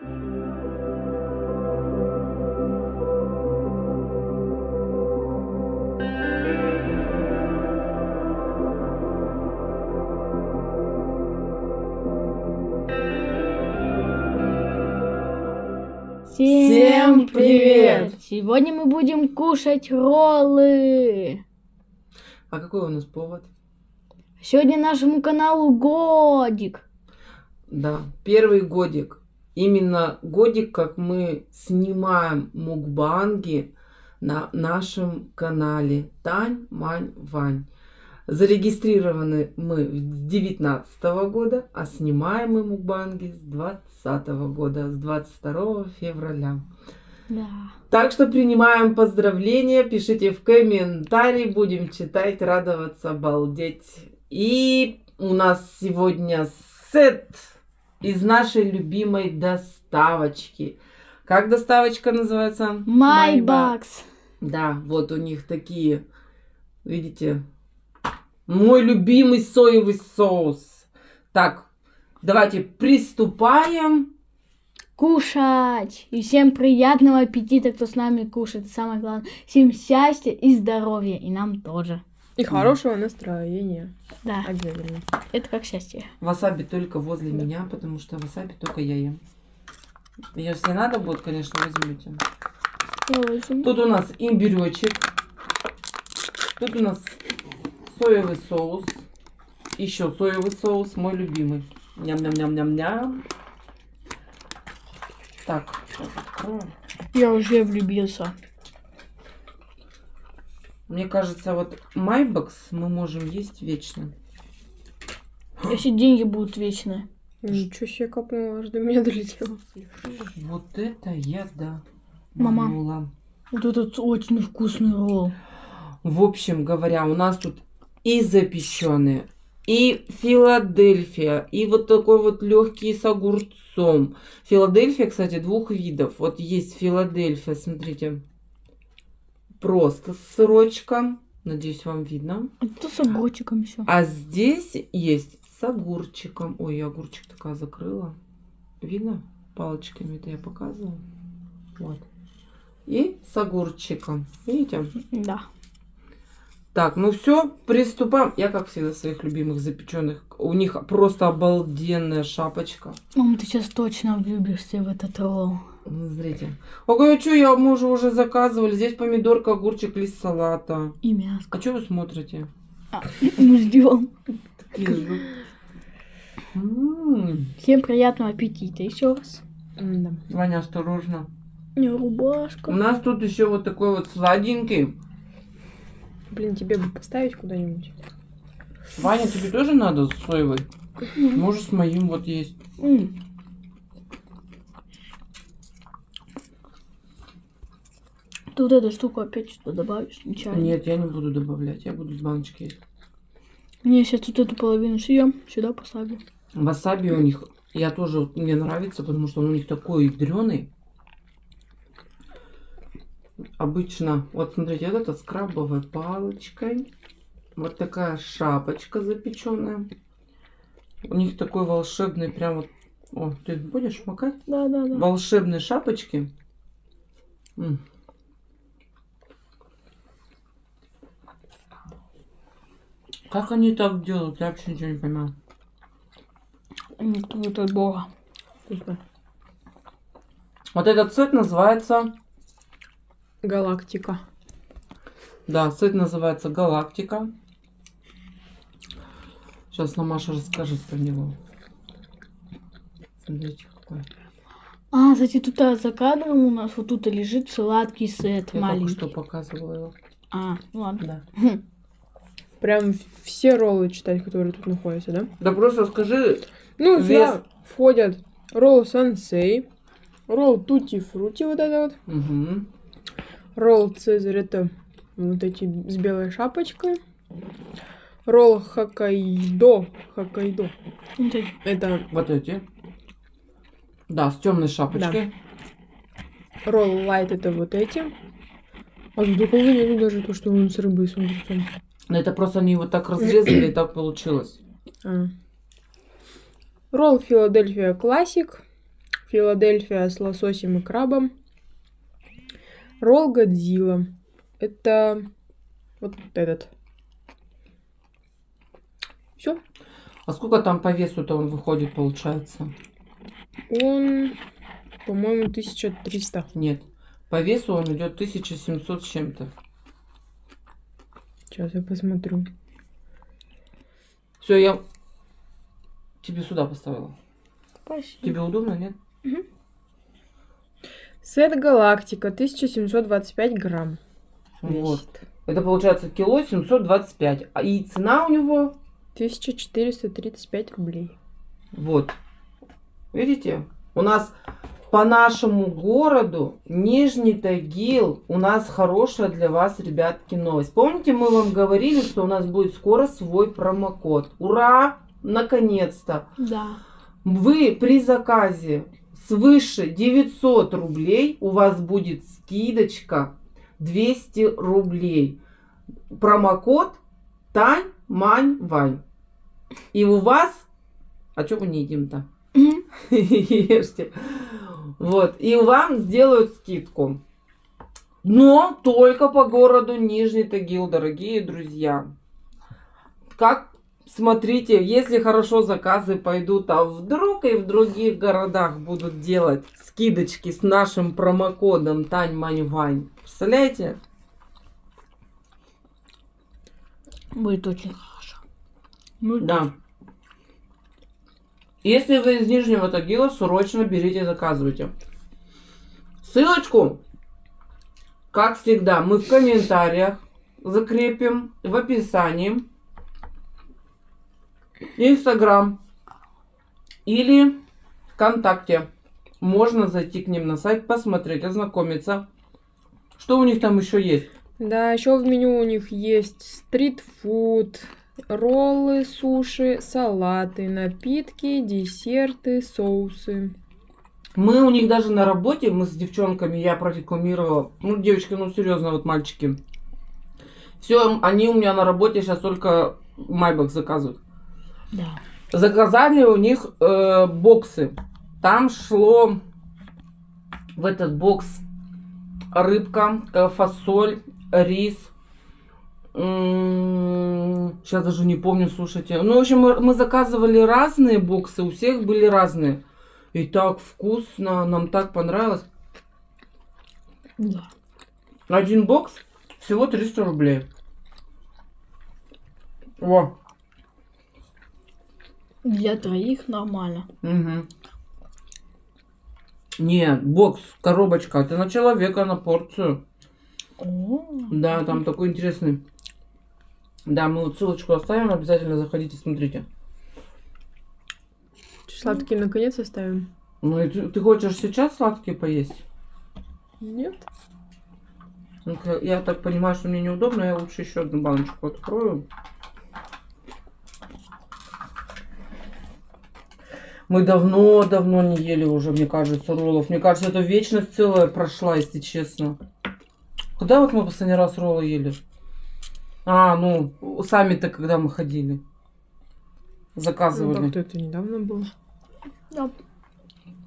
Всем привет! Сегодня мы будем кушать роллы. А какой у нас повод? Сегодня нашему каналу годик. Да, первый годик. Именно годик, как мы снимаем мукбанги на нашем канале Тань, Мань, Вань. Зарегистрированы мы с 19 года, а снимаем мы мукбанги с 20 года, с 22 февраля. Да. Так что принимаем поздравления, пишите в комментарии, будем читать, радоваться, балдеть. И у нас сегодня сет из нашей любимой доставочки. Как доставочка называется? Майбакс. Да, вот у них такие, видите, мой любимый соевый соус. Так, давайте приступаем. Кушать. И всем приятного аппетита, кто с нами кушает. Самое главное. Всем счастья и здоровья. И нам тоже. И хорошего настроения. Да, Обязательно. это как счастье. Васаби только возле меня, потому что васаби только я ем. Если надо будет, конечно, возьмете. Тут у нас имбиречек. Тут у нас соевый соус. Еще соевый соус, мой любимый. Ням-ням-ням-ням-ням. Так, сейчас открою. Я уже влюбился. Мне кажется, вот майбокс мы можем есть вечно. Если деньги будут вечные. Ничего себе копнула, аж до меня долетело. Вот это я, да. Мама. манула. Вот этот очень вкусный ролл. В общем говоря, у нас тут и запеченные, и Филадельфия, и вот такой вот легкий с огурцом. Филадельфия, кстати, двух видов. Вот есть Филадельфия, смотрите, просто с сырочком. Надеюсь, вам видно. Это с огурчиком еще. А здесь есть с огурчиком. Ой, я огурчик такая закрыла. Видно? Палочками это я показывала. Вот. И с огурчиком. Видите? Да. Так, ну все, приступаем. Я, как всегда, своих любимых запеченных. У них просто обалденная шапочка. Мам, ты сейчас точно влюбишься в этот ролл. Смотрите. Ого, а что, я мы же уже заказывали. Здесь помидорка, огурчик, лист салата. И мяско. А что вы смотрите? Мы ждем. Такие же. М, Всем приятного аппетита еще раз. Ваня, осторожно. Не У рубашка. нас тут еще вот такой вот сладенький. Блин, тебе бы поставить куда-нибудь. Ваня, тебе тоже надо с соевой? Можешь с моим вот есть. Ты вот эту штуку опять что добавишь? Ничего. Нет, я не буду добавлять. Я буду с баночки есть. Не, сейчас вот эту половину съем, сюда поставлю. Васаби у них, я тоже, мне нравится, потому что он у них такой ядреный. Обычно, вот смотрите, вот это с крабовой палочкой. Вот такая шапочка запеченная. У них такой волшебный прям вот... О, ты будешь макать? Да, да, да. Волшебные шапочки. М. Как они так делают? Я вообще ничего не понимаю. Никто от бога. Вкусно. Вот этот цвет называется... Галактика. Да, цвет называется Галактика. Сейчас нам Маша расскажет про него. Смотрите, какой. А, кстати, тут а, за кадром у нас вот тут лежит сладкий сет Я маленький. только что показывала его. А, ну ладно. Да. Прям все роллы читать, которые тут находятся, да? Да просто скажи, Ну, Вес. сюда входят ролл сансей, ролл тути фрути вот это вот, Угу. Ролл цезарь это вот эти с белой шапочкой, ролл хоккайдо, хоккайдо, это Вот эти. Да, с темной шапочкой. ролл лайт это вот эти. А тут нету даже то, что он с рыбой с огурцом. Но это просто они его так разрезали, и так получилось. А. Ролл Филадельфия Классик. Филадельфия с лососем и крабом. Ролл Годзилла. Это вот этот. Все. А сколько там по весу-то он выходит, получается? Он, по-моему, 1300. Нет. По весу он идет 1700 с чем-то. Сейчас я посмотрю. Все, я тебе сюда поставила. Спасибо. Тебе удобно, нет? Сет Галактика 1725 грамм. Вот. Это получается кило 725. А и цена у него 1435 рублей. Вот. Видите? У нас по нашему городу Нижний Тагил. У нас хорошая для вас, ребятки, новость. Помните, мы вам говорили, что у нас будет скоро свой промокод. Ура! Наконец-то! Да. Вы при заказе свыше 900 рублей у вас будет скидочка 200 рублей. Промокод Тань, Мань, Вань. И у вас... А что мы не едим-то? Ешьте. Вот. И вам сделают скидку. Но только по городу Нижний Тагил, дорогие друзья. Как смотрите, если хорошо заказы пойдут, а вдруг и в других городах будут делать скидочки с нашим промокодом Тань Мань Вань. Представляете? Будет очень хорошо. Ну, Да. Если вы из Нижнего Тагила, срочно берите и заказывайте. Ссылочку, как всегда, мы в комментариях закрепим в описании. Инстаграм или ВКонтакте. Можно зайти к ним на сайт, посмотреть, ознакомиться. Что у них там еще есть? Да, еще в меню у них есть стритфуд, роллы, суши, салаты, напитки, десерты, соусы. Мы у них даже на работе, мы с девчонками, я прорекламировала. Ну, девочки, ну серьезно, вот мальчики. Все, они у меня на работе сейчас только Майбах заказывают. Да. Заказали у них э, боксы. Там шло в этот бокс рыбка, э, фасоль, рис. Сейчас даже не помню, слушайте. Ну, в общем, мы, мы заказывали разные боксы, у всех были разные. И так вкусно, нам так понравилось. Да. Один бокс всего 300 рублей. О, Для троих нормально. Угу. Нет, бокс, коробочка, это на человека, на порцию. О, Да, там такой интересный. Да, мы вот ссылочку оставим, обязательно заходите, смотрите. Сладкие наконец оставим? Ну и ты, ты хочешь сейчас сладкие поесть? Нет. Я так понимаю, что мне неудобно, я лучше еще одну баночку открою. Мы давно-давно не ели уже, мне кажется, роллов. Мне кажется, это вечность целая прошла, если честно. Когда вот мы последний раз роллы ели? А, ну, сами-то когда мы ходили. Ну, Заказывали. так-то это недавно было. да.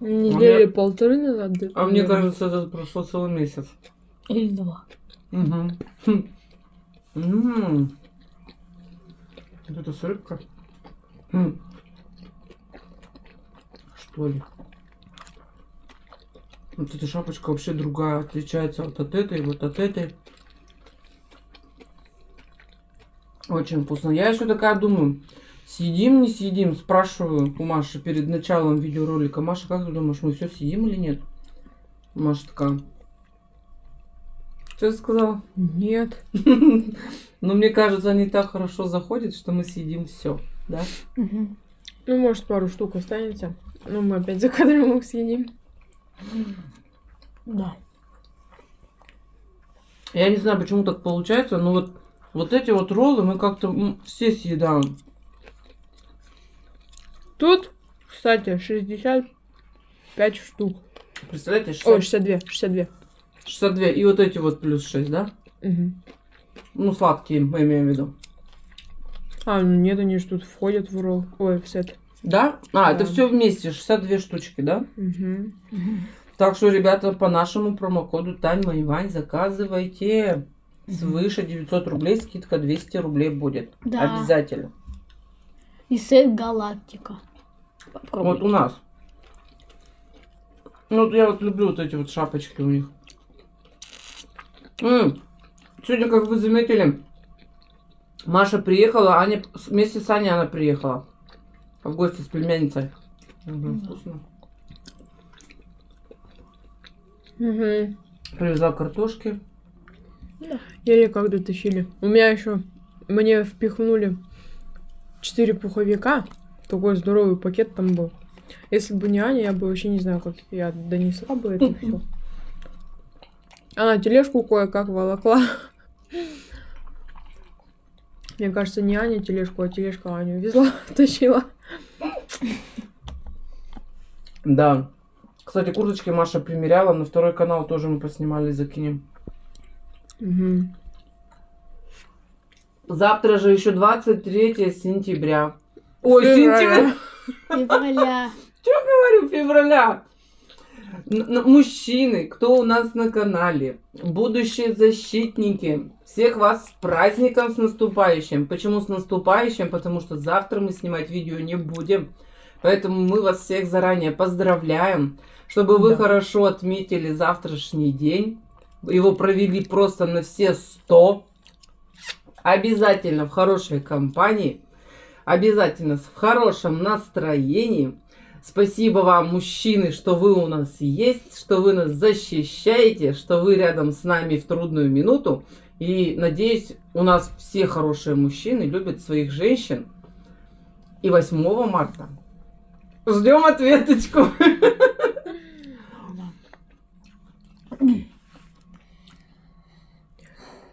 Недели мне- полторы назад. да, а мне кажется, это прошло целый месяц. Или два. Угу. Хм. М. Вот это с рыбкой. М. Что ли? Вот эта шапочка вообще другая, отличается вот от этой, вот от этой. Очень вкусно. Я еще такая думаю, съедим, не съедим? Спрашиваю у Маши перед началом видеоролика. Маша, как ты думаешь, мы все съедим или нет? Маша такая. Что ты сказала? Нет. Но мне кажется, они так хорошо заходят, что мы съедим все, да? Ну, может, пару штук останется. Ну, мы опять за кадром их съедим. Да. Я не знаю, почему так получается, но вот, вот эти вот роллы мы как-то все съедаем. Тут, кстати, 65 штук. Представляете, Ой, 60 62. 62. 62 и вот эти вот плюс 6, да? Мгм. Ну, сладкие, мы имеем в виду. А, ну нет, они же тут входят в ролл. Ой, в сет. Да? А, это Да. все вместе, 62 штучки, да? Мгм. Так что, ребята, по нашему промокоду Таня и Вань заказывайте. Свыше 900 рублей, скидка 200 рублей будет. Да. Обязательно. И сет Галактика. Вот у нас. Ну, вот я вот люблю вот эти вот шапочки у них. М, Сегодня, как вы заметили, Маша приехала, Аня вместе с Аней она приехала. В гости с племянницей. Да. вкусно. Мгм. Привезла картошки. Еле как дотащили. У меня еще мне впихнули 4 пуховика. Такой здоровый пакет там был. Если бы не Аня, я бы вообще не знаю, как я донесла бы это все. Она тележку кое-как волокла. Мне кажется, не Аня тележку, а тележка Аню везла, тащила. Да. Кстати, курточки Маша примеряла. На второй канал тоже мы поснимали, закинем. Мгм. Завтра же еще 23 сентября. Ой, Февраля. сентября. Февраля. говорю, февраля. Мужчины, кто у нас на канале, будущие защитники, всех вас с праздником, с наступающим. Почему с наступающим? Потому что завтра мы снимать видео не будем. Поэтому мы вас всех заранее поздравляем, чтобы вы Да. хорошо отметили завтрашний день. Его провели просто на все 100. Обязательно в хорошей компании. Обязательно в хорошем настроении. Спасибо вам, мужчины, что вы у нас есть, что вы нас защищаете, что вы рядом с нами в трудную минуту. И надеюсь, у нас все хорошие мужчины любят своих женщин. И 8 марта ждем ответочку.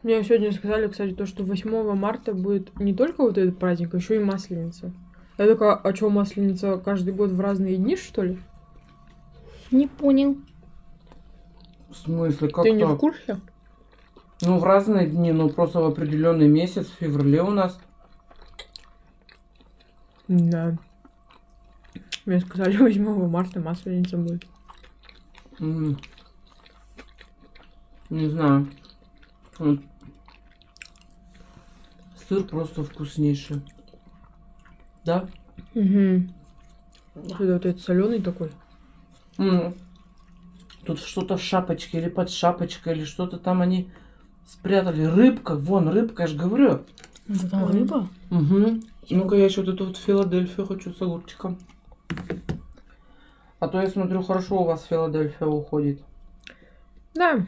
Мне сегодня сказали, кстати, то, что 8 марта будет не только вот этот праздник, а еще и Масленица. Я такая, а что, Масленица каждый год в разные дни, что ли? Не понял. В смысле, как Ты не в так? курсе? Ну, в разные дни, но просто в определенный месяц, в феврале у нас. Да. Мне сказали, 8 марта Масленица будет. М. Не знаю. Вот. Сыр просто вкуснейший. Да? Угу. Это вот этот соленый такой. М. Тут что-то в шапочке или под шапочкой, или что-то там они спрятали. Рыбка, вон, рыбка, я же говорю. Это там рыба? Угу. Ну-ка, я еще вот эту вот Филадельфию хочу с огурчиком. А то я смотрю, хорошо у вас Филадельфия уходит. Да.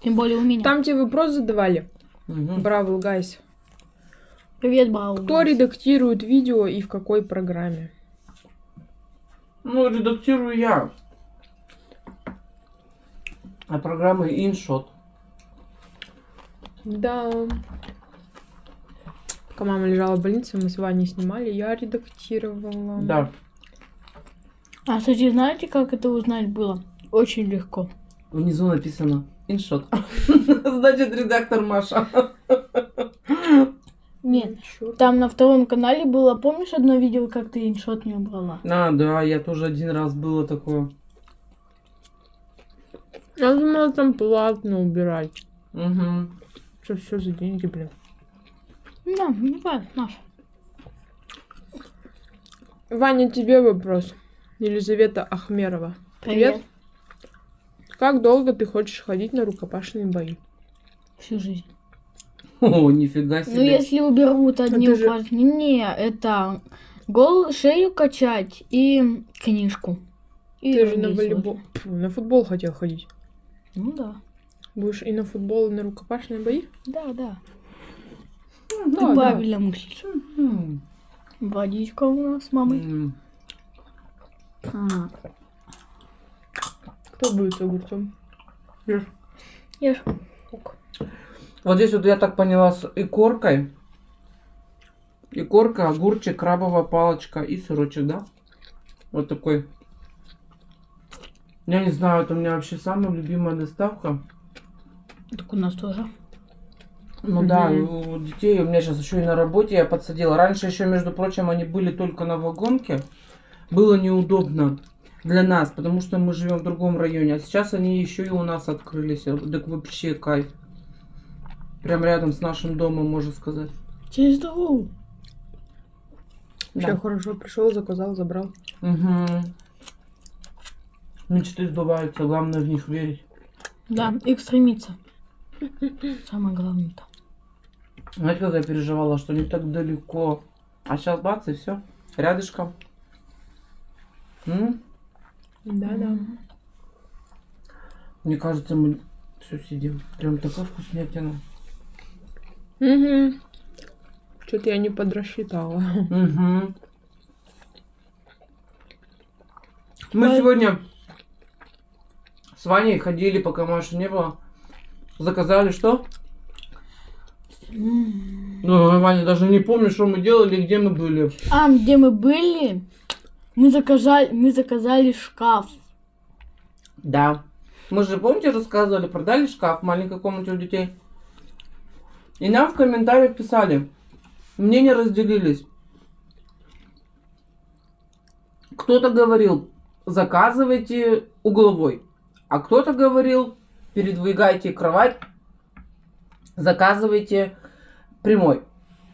Тем более у меня. Там тебе вопрос задавали. Браво, гайс. Привет, Брау. Кто редактирует видео и в какой программе? Ну, редактирую я. А программы InShot. Да. Пока мама лежала в больнице, мы с Ваней снимали, я редактировала. Да. А, кстати, знаете, как это узнать было? Очень легко. Внизу написано InShot. Значит, редактор Маша. Нет, там на втором канале было, помнишь, одно видео, как ты иншот не убрала? А, да, я тоже один раз было такое. Я думала, там платно убирать. Угу. Что все за деньги, блин. Да, не важно, Маша. Ваня, тебе вопрос. Елизавета Ахмерова. Привет. Как долго ты хочешь ходить на рукопашные бои? Всю жизнь. О, нифига себе. Ну, если уберут одни Это же- упражнения, это гол, шею качать и книжку. И ты же на волейбол, Фу, на футбол хотел ходить. Ну да. Будешь и на футбол, и на рукопашные бои? Да, да. Мгм. Ты правильно мыслишь. М. Водичка у нас с мамой. А, Кто будет с огурцом? Ешь. ешь. Ок. Вот здесь вот я так поняла с икоркой. Икорка, огурчик, крабовая палочка и сырочек, да? Вот такой. Я не знаю, это у меня вообще самая любимая доставка. Так у нас тоже. Ну да, у детей у меня сейчас еще и на работе я подсадила. Раньше еще, между прочим, они были только на вагонке. Было неудобно для нас, потому что мы живем в другом районе. А сейчас они еще и у нас открылись. Так вообще кайф. Прям рядом с нашим домом, можно сказать. Через дорогу. Да. хорошо. Пришел, заказал, забрал. Угу. Мечты сбываются, главное в них верить. Да, и стремиться. Самое главное-то. Знаете, как я переживала, что не так далеко. А сейчас бац, и все. Рядышком. Да-да. Мне кажется, мы все сидим. Прям такая вкуснятина. Угу. Что-то я не подрасчитала. Угу. Мы сегодня с Ваней ходили, пока Маши не было. Заказали что? Ну, Ваня даже не помню, что мы делали, где мы были. А, где мы были, мы заказали, мы заказали шкаф. Да. Мы же, помните, рассказывали, продали шкаф в маленькой комнате у детей. И нам в комментариях писали. Мнения разделились. Кто-то говорил, заказывайте угловой. А кто-то говорил, передвигайте кровать, заказывайте прямой.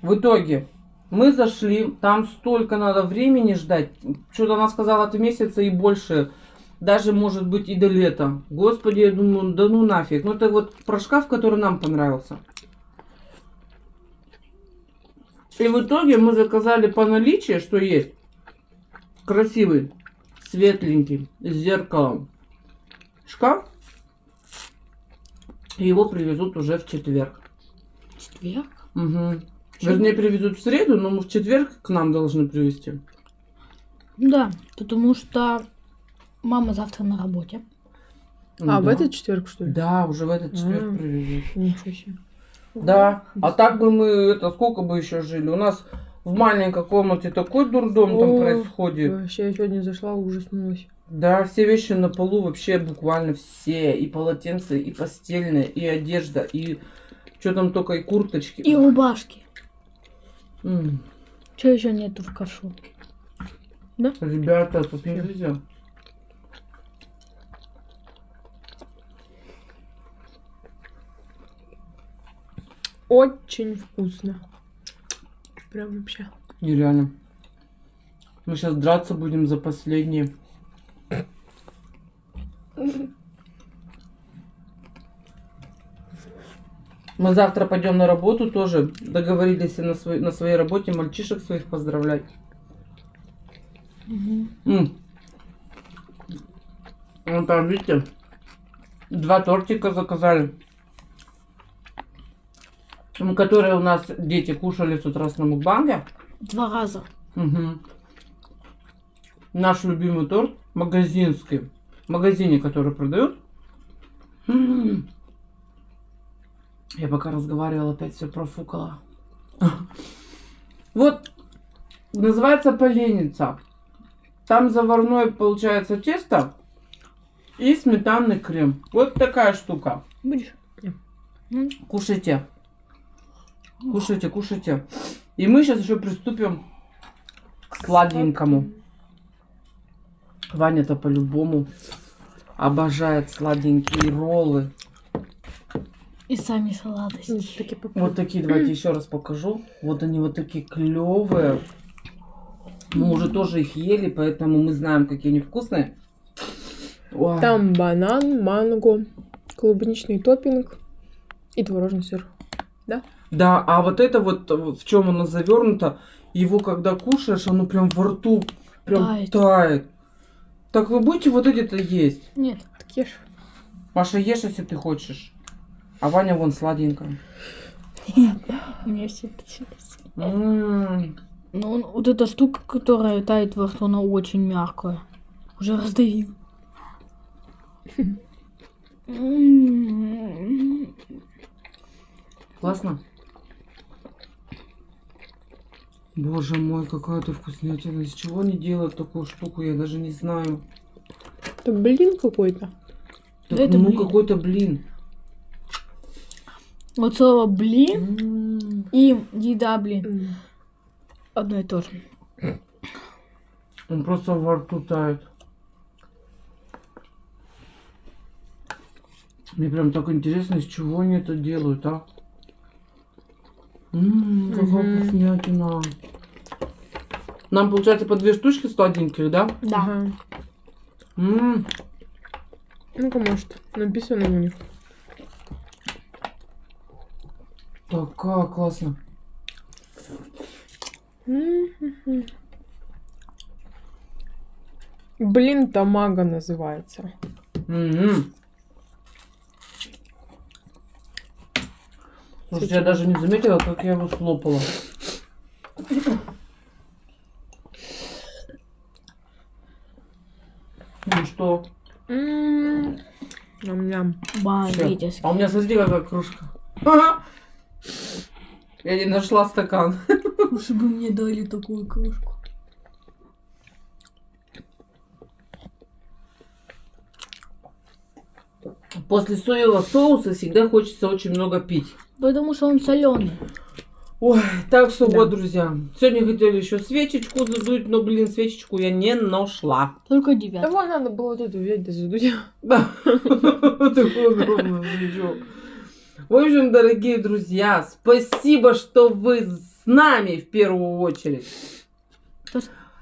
В итоге мы зашли, там столько надо времени ждать. Что-то она сказала от месяца и больше. Даже, может быть, и до лета. Господи, я думаю, да ну нафиг. Ну, это вот про шкаф, который нам понравился. И в итоге мы заказали по наличию, что есть. Красивый, светленький, с зеркалом. Шкаф. Его привезут уже в четверг. Четверг? Угу. Вернее, привезут в среду, но мы в четверг к нам должны привезти. Да, потому что мама завтра на работе. А, в Да. этот четверг, что ли? Да, уже в этот четверг А. привезут. Ничего себе. Да, а так бы мы, это, сколько бы еще жили? У нас в маленькой комнате такой дурдом там О, происходит. Вообще, я сегодня зашла, ужаснулась. Да, все вещи на полу, вообще буквально все. И полотенца, и постельные, и одежда, и что там только, и курточки. И рубашки. М, Что еще нету в ковшу? Ребята, тут нельзя. Очень вкусно. Прям вообще. Нереально. Мы сейчас драться будем за последние. Мы завтра пойдем на работу тоже. Договорились на, свой- на своей работе мальчишек своих поздравлять. Мгм. М. Вон там, видите, два тортика заказали. Которые у нас дети кушали с утра с на мукбанге. Два раза. Мгм. Наш любимый торт магазинский. В магазине, который продают. М. Я пока разговаривала, опять все профукала. Вот, называется поленница. Там заварное получается тесто и сметанный крем. Вот такая штука. Будешь? Кушайте. Кушайте, кушайте. И мы сейчас еще приступим к сладенькому. Ваня-то по-любому обожает сладенькие роллы. И сами Ну, сладости. таки Вот такие, давайте еще раз покажу. Вот они вот такие клевые. Мы уже тоже их ели, поэтому мы знаем, какие они вкусные. Ой. Там банан, манго, клубничный топпинг и творожный сыр. Да, а вот это вот, вот в чем оно завернуто, его когда кушаешь, оно прям во рту прям Тает. тает. Так вы будете вот эти-то есть? Нет. Так ешь. Маша, ешь, если ты хочешь. А Ваня вон сладенькая. У меня все это сейчас. М, Ну, он- вот эта штука, которая тает во рту, она очень мягкая. Уже раздавил. Классно? Боже мой, какая ты вкуснятина. Из чего они делают такую штуку, я даже не знаю. Это блин какой-то. Да это ну, какой-то блин. Вот слово блин и еда, блин. М. Одно и то же. Он просто во рту тает. Мне прям так интересно, из чего они это делают, а? Ммм, какая вкуснятина. Нам, получается, по две штучки сладеньких, да? Да. Ммм, Ну-ка, может, написано у них. Такая классно. Блин, тамага называется. Слушайте, я даже не заметила, как я его слопала. Ну что? М. Ням-ням. Бомбически. А у меня, смотрите, какая кружка. Я не нашла стакан. Лучше бы мне дали такую кружку. После соевого соуса всегда хочется очень много пить. Потому что он соленый. Ой, так что Да. вот, друзья. Сегодня хотели еще свечечку задуть, но, блин, свечечку я не нашла. Только девятый. Его надо было вот эту да задуть. Да, такую огромную. В общем, дорогие друзья, спасибо, что вы с нами в первую очередь.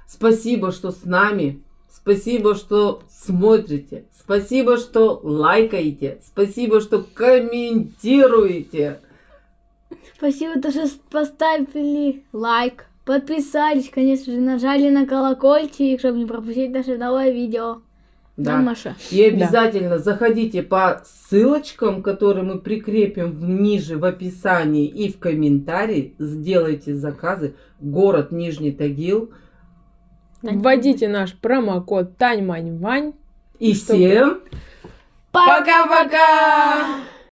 Спасибо, что с нами. Спасибо, что смотрите. Спасибо, что лайкаете. Спасибо, что комментируете. Спасибо, то, что поставили лайк. Подписались, конечно же, нажали на колокольчик, чтобы не пропустить наше новое видео. Да, Да. Маша? И обязательно заходите по ссылочкам, которые мы прикрепим в- ниже в описании и в комментарии. Сделайте заказы. Город Нижний Тагил. Вводите наш промокод Тань Мань Вань. И Чтобы- всем пока-пока!